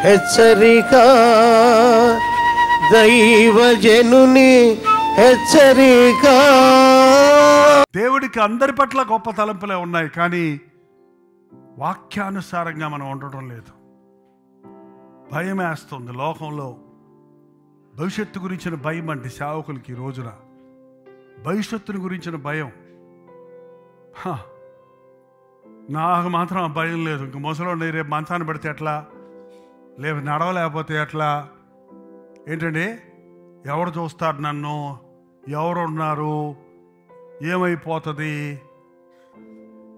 హెచ్చరిక దైవజనుని హెచ్చరిక. దేవుడికి అందరి పట్ల గొప్ప తలంపులే ఉన్నాయి కానీ వాక్యానుసారంగా మనం ఉండటం లేదు. భయం వేస్తుంది లోకంలో. భవిష్యత్తు గురించిన భయం అంటే సేవకులకి ఈ రోజున. భవిష్యత్తుని గురించిన భయం. హ, నాకు మాత్రం ఆ భయం లేదు. ఇంక ముసలోని రేపు మంచాన్ని పడితే ఎట్లా? లేదు నడవలేకపోతే ఎట్లా? ఏంటండి? ఎవరు చూస్తారు నన్ను? ఎవరు ఉన్నారు ఏమైపోతుంది?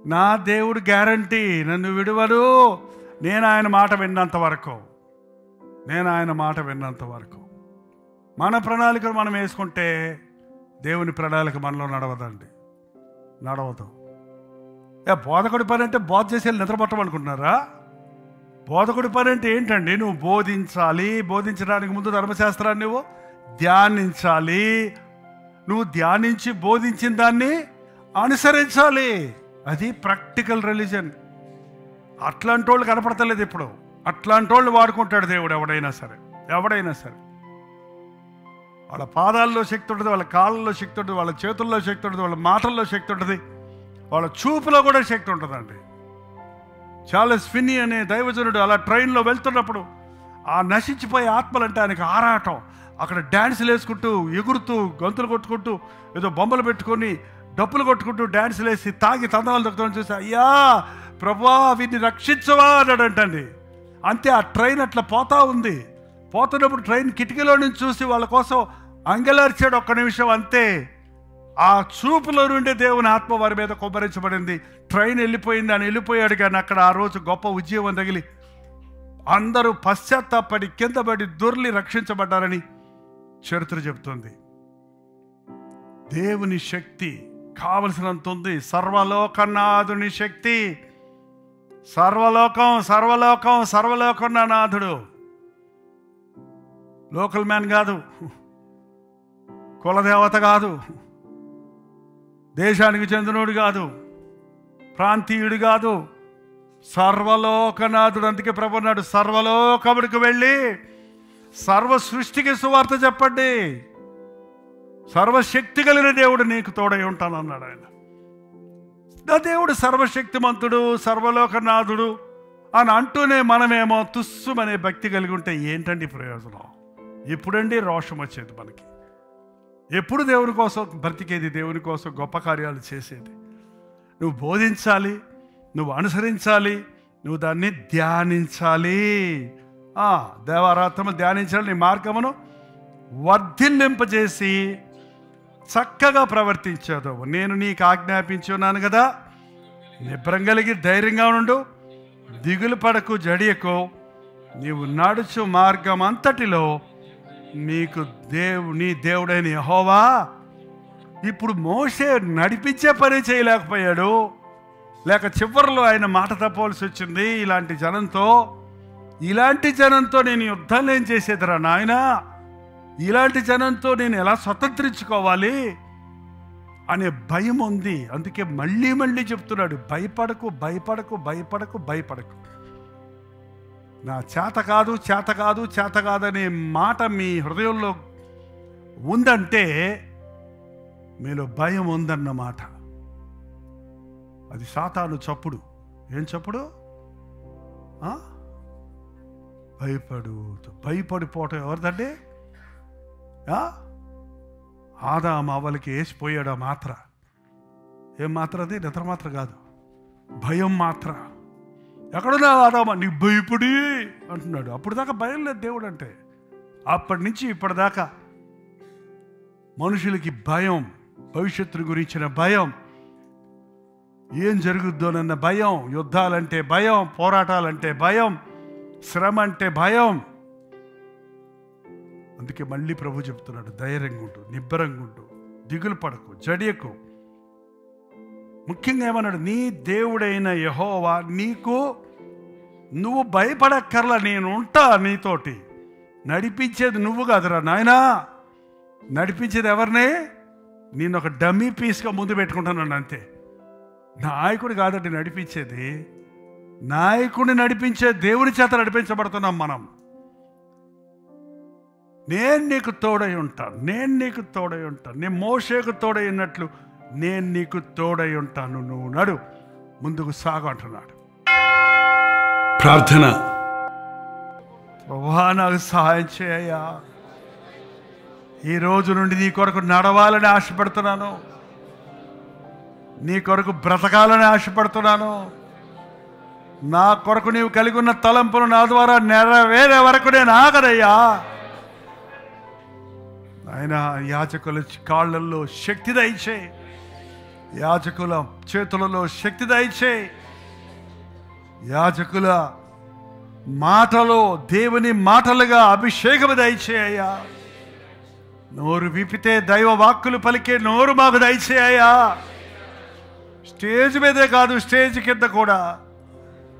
నా దేవుడు గ్యారంటీ నన్ను విడువడు. నేను ఆయన మాట విన్నంత వరకు. నేను ఆయన మాట విన్నంత వరకు. మన ప్రణాళికలు మనం వేసుకుంటే దేవుని ప్రణాళిక మనలో నడవదండి. నడవదు. ఏ బోధకుడి పని అంటే బోధ చేసి నిద్రపట్టమనుకుంటున్నారా? బోధకుడి పని అంటే ఏంటండి? నువ్వు బోధించాలి. బోధించడానికి ముందు ధర్మశాస్త్రాన్ని నువ్వు ధ్యానించాలి. నువ్వు ధ్యానించి బోధించిన దాన్ని అనుసరించాలి. అది ప్రాక్టికల్ రిలీజన్. అట్లాంటి వాళ్ళు కనపడతలేదు ఇప్పుడు. అట్లాంటి వాళ్ళు వాడుకుంటాడు దేవుడు ఎవడైనా సరే. ఎవడైనా సరే. వాళ్ళ పాదాల్లో శక్తి ఉంటుంది వాళ్ళ కాళ్ళలో శక్తి ఉంటుంది వాళ్ళ చేతుల్లో శక్తి ఉంటుంది వాళ్ళ మాటల్లో శక్తి ఉంటుంది వాళ్ళ చూపులో కూడా శక్తి ఉంటుందండి. చార్లెస్ ఫిన్నీ అనే దైవజనుడు అలా ట్రైన్లో వెళ్తున్నప్పుడు ఆ నశించిపోయే ఆత్మలంటే ఆయనకు ఆరాటం. అక్కడ డ్యాన్సులు వేసుకుంటూ ఎగురుతూ గంతులు కొట్టుకుంటూ ఏదో బొమ్మలు పెట్టుకొని డప్పులు కొట్టుకుంటూ డ్యాన్సులు వేసి తాగి తందాలు దొక్కుతామని చూసి అయ్యా ప్రభా వీరిని రక్షించవా అన్నాడంటండి. అంతే ఆ ట్రైన్ అట్లా పోతా ఉంది. పోతున్నప్పుడు ట్రైన్ కిటికీలో నుంచి చూసి వాళ్ళ కోసం అంగలార్చాడు ఒక్క నిమిషం అంతే. ఆ చూపులో నుండి దేవుని ఆత్మ వారి మీద కొబ్బరించబడింది. ట్రైన్ వెళ్ళిపోయింది అని వెళ్ళిపోయాడు కానీ అక్కడ ఆ రోజు గొప్ప ఉద్యోగం తగిలి అందరూ పశ్చాత్తాపడి కింద పడి దొర్లి రక్షించబడ్డారని చరిత్ర చెబుతుంది. దేవుని శక్తి కావలసినంత ఉంది. సర్వలోకనాథుని శక్తి. సర్వలోకం సర్వలోకం సర్వలోకం నాథుడు. లోకల్ మ్యాన్ కాదు. కులదేవత కాదు. దేశానికి చెందినోడు కాదు ప్రాంతీయుడు కాదు. సర్వలోకనాథుడు అందుకే ప్రభు అన్నాడు సర్వలోకముడికి వెళ్ళి సర్వ సృష్టికి సువార్త చెప్పండి. సర్వశక్తి కలిగిన దేవుడు నీకు తోడై ఉంటాను అన్నాడు ఆయన. నా దేవుడు సర్వశక్తిమంతుడు సర్వలోకనాథుడు అని అంటూనే మనమేమో తుస్సుమనే భక్తి కలిగి ఉంటే ఏంటండి ప్రయోజనం? ఎప్పుడండి రోషం వచ్చేది మనకి. ఎప్పుడు దేవుని కోసం బ్రతికేది? దేవుని కోసం గొప్ప కార్యాలు చేసేది. నువ్వు బోధించాలి నువ్వు అనుసరించాలి నువ్వు దాన్ని ధ్యానించాలి. ఆ, దేవారాత్మ ధ్యానించాలి నీ మార్గమును వర్ధిల్లింపజేసి చక్కగా ప్రవర్తించేదో. నేను నీకు ఆజ్ఞాపించున్నాను కదా. నిబ్రం కలిగి ధైర్యంగా ఉండు. దిగులు పడకు జడియకు. నీవు నడుచు మార్గం అంతటిలో నీకు దేవు నీ దేవుడైన యహోవా ఇప్పుడు మోసే నడిపించే పని చేయలేకపోయాడు. లేక చివరిలో ఆయన మాట తప్పవలసి వచ్చింది. ఇలాంటి జనంతో ఇలాంటి జనంతో నేను యుద్ధాలు ఏం చేసేదిరా నాయనా? ఇలాంటి జనంతో నేను ఎలా స్వతంత్రించుకోవాలి అనే భయం ఉంది. అందుకే మళ్ళీ మళ్ళీ చెప్తున్నాడు భయపడకు భయపడకు భయపడకు భయపడకు. నా చేత కాదు చేత కాదు చేత కాదనే మాట మీ హృదయంలో ఉందంటే మీలో భయం ఉందన్నమాట. అది సాతాను చప్పుడు. ఏం చప్పుడు? భయపడు భయపడిపోవటం ఎవరిదండి? ఆ? ఆదాం అవలకి వేసిపోయాడు ఆ మాత్ర. ఏం మాత్ర అది నిద్ర మాత్ర కాదు. భయం మాత్ర. ఎక్కడున్నా ఆదామా నీ భయపడి అంటున్నాడు. అప్పుడు దాకా భయం లేదు దేవుడు అంటే అప్పటి నుంచి ఇప్పటిదాకా మనుషులకి భయం భవిష్యత్తును గురించిన భయం ఏం జరుగుద్దోనన్న భయం యుద్ధాలంటే భయం పోరాటాలంటే భయం శ్రమ అంటే భయం. అందుకే మళ్ళీ ప్రభు చెప్తున్నాడు ధైర్యంగా ఉండు నిబ్బరంగా ఉండు దిగులు పడకు జడియకు. ముఖ్యంగా ఏమన్నాడు? నీ దేవుడైన యహోవా నీకు నువ్వు భయపడక్కర్లా నేను ఉంటా నీతోటి. నడిపించేది నువ్వు కాదురా నాయనా. నడిపించేది ఎవరిని? నేను ఒక డమ్మీ పీస్గా ముందు పెట్టుకుంటున్నాను అంతే. నాయకుడు కాదండి నడిపించేది. నాయకుడిని నడిపించే దేవుని చేత నడిపించబడుతున్నాం మనం. నేను నీకు తోడై ఉంటాను నేను నీకు తోడై ఉంటాను నేను మోషేకు తోడై ఉన్నట్లు నేను నీకు తోడై ఉంటాను నువ్వు నడు ముందుకు సాగు అంటున్నాడు. ప్రార్థన. ప్రభా నాకు సహాయం చేయయ్యా. ఈ రోజు నుండి నీ కొరకు నడవాలని ఆశపడుతున్నాను. నీ కొరకు బ్రతకాలని ఆశపడుతున్నాను. నా కొరకు నీవు కలిగి ఉన్న తలంపులు నా ద్వారా నెరవేరే వరకు నేను ఆగదయ్యా ఆయన యాజకుల కాళ్ళల్లో శక్తి దయచే యాజకుల చేతులలో శక్తి దయచే యాజకుల మాటలో దేవుని మాటలుగా అభిషేకము దయచేయ్యా నోరు విప్పితే దైవ వాక్కులు పలికే నోరు మాకు దయచేయ్యా స్టేజ్ మీదే కాదు స్టేజ్ కింద కూడా.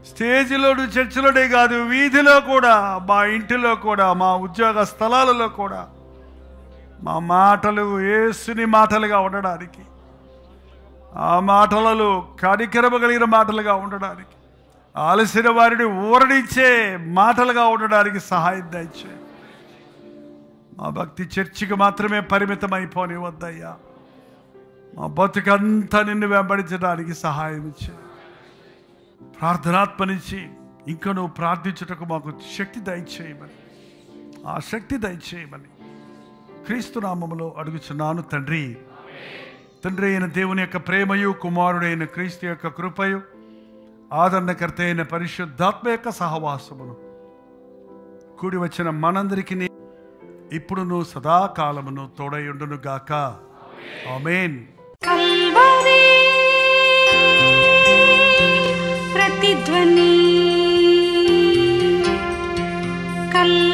స్టేజ్లోను చర్చిలోనే కాదు వీధిలో కూడా మా ఇంటిలో కూడా మా ఉద్యోగ స్థలాలలో కూడా. మా మాటలు ఏసుని మాటలుగా ఉండడానికి. ఆ మాటలలో కనికరమగలిగిన మాటలుగా ఉండడానికి ఆలసిన వారిని ఊరడించే మాటలుగా ఉండడానికి సహాయం దయచే మా భక్తి చర్చికి మాత్రమే పరిమితం అయిపోని వద్దయ్యా. మా బతుకంతా నిన్ను వెంబడించడానికి సహాయం ఇచ్చే ప్రార్థనాత్మ నుంచి ఇంకా నువ్వు ప్రార్థించుటకు మాకు శక్తి దయచేయమని ఆ శక్తి దయచేయమని క్రీస్తు నామములో అడుగుచున్నాను తండ్రి. తండ్రి అయిన దేవుని యొక్క ప్రేమయు కుమారుడైన క్రీస్తు యొక్క కృపయు ఆదరణకర్త అయిన పరిశుద్ధాత్మ యొక్క సహవాసమును. కూడి వచ్చిన మనందరికీ ఇప్పుడును సదాకాలమును తోడయుండును గాక. ఆమేన్. ప్రతిధ్వని కల్వరి